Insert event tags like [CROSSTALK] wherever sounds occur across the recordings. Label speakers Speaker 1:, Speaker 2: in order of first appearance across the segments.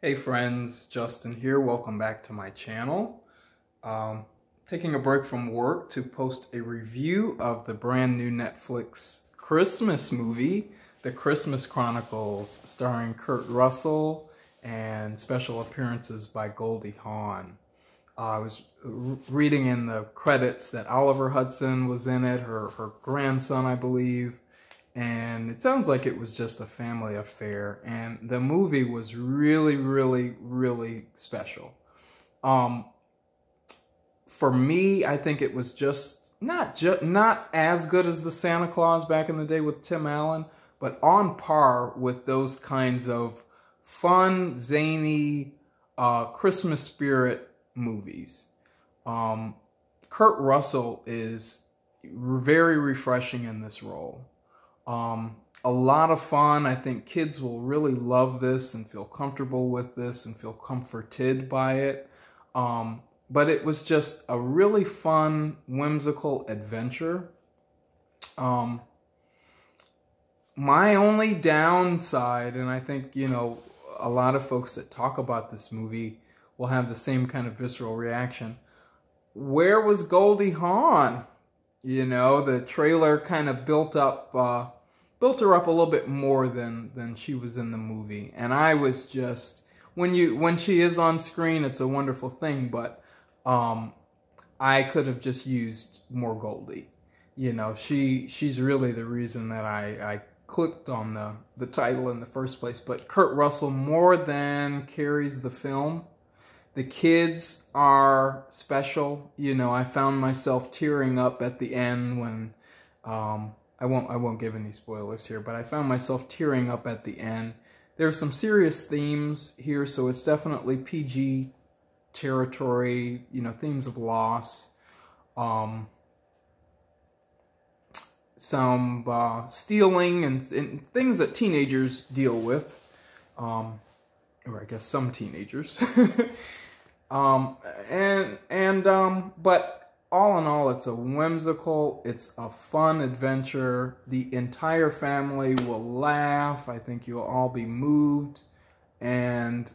Speaker 1: Hey friends, Justin here. Welcome back to my channel. Um, taking a break from work to post a review of the brand new Netflix Christmas movie, The Christmas Chronicles, starring Kurt Russell and special appearances by Goldie Hawn. Uh, I was reading in the credits that Oliver Hudson was in it, her, her grandson, I believe, and it sounds like it was just a family affair and the movie was really really really special. Um for me i think it was just not just not as good as the santa claus back in the day with tim allen but on par with those kinds of fun zany uh christmas spirit movies. Um kurt russell is very refreshing in this role um, a lot of fun. I think kids will really love this and feel comfortable with this and feel comforted by it. Um, but it was just a really fun, whimsical adventure. Um, my only downside, and I think, you know, a lot of folks that talk about this movie will have the same kind of visceral reaction. Where was Goldie Hawn? You know, the trailer kind of built up uh, built her up a little bit more than than she was in the movie. And i was just when you when she is on screen it's a wonderful thing but um i could have just used more goldie. You know she she's really the reason that i i clicked on the the title in the first place. But kurt russell more than carries the film the kids are special. You know i found myself tearing up at the end when um I won't I won't give any spoilers here, but I found myself tearing up at the end. There are some serious themes here, so it's definitely PG territory, you know, themes of loss, um, some uh, stealing and, and, things that teenagers deal with, um, or I guess some teenagers. [LAUGHS] um, and and um, but all in all, it's a whimsical, it's a fun adventure. The entire family will laugh. I think you'll all be moved. And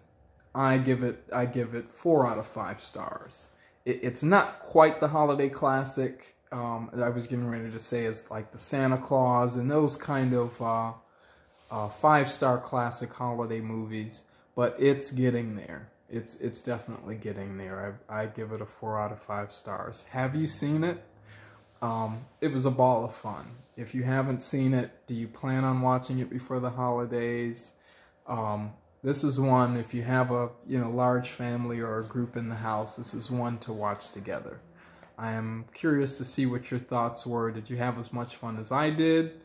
Speaker 1: I give it, I give it four out of five stars. It, it's not quite the holiday classic. Um, I was getting ready to say is like the Santa Claus and those kind of uh, uh, five-star classic holiday movies, but it's getting there it's it's definitely getting there. I I give it a four out of five stars. Have you seen it? Um, it was a ball of fun. If you haven't seen it, do you plan on watching it before the holidays? Um, this is one if you have a you know large family or a group in the house. This is one to watch together. I am curious to see what your thoughts were. Did you have as much fun as I did?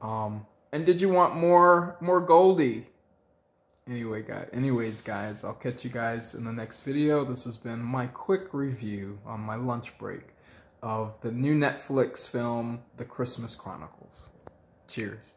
Speaker 1: Um, and did you want more more Goldie? Anyway, guys, anyways, guys, I'll catch you guys in the next video. This has been my quick review on my lunch break of the new Netflix film, The Christmas Chronicles. Cheers.